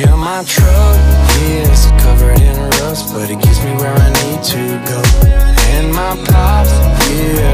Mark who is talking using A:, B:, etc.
A: Yeah, my truck, is covered in rust, but it gets me where I need to go. And my pops, yeah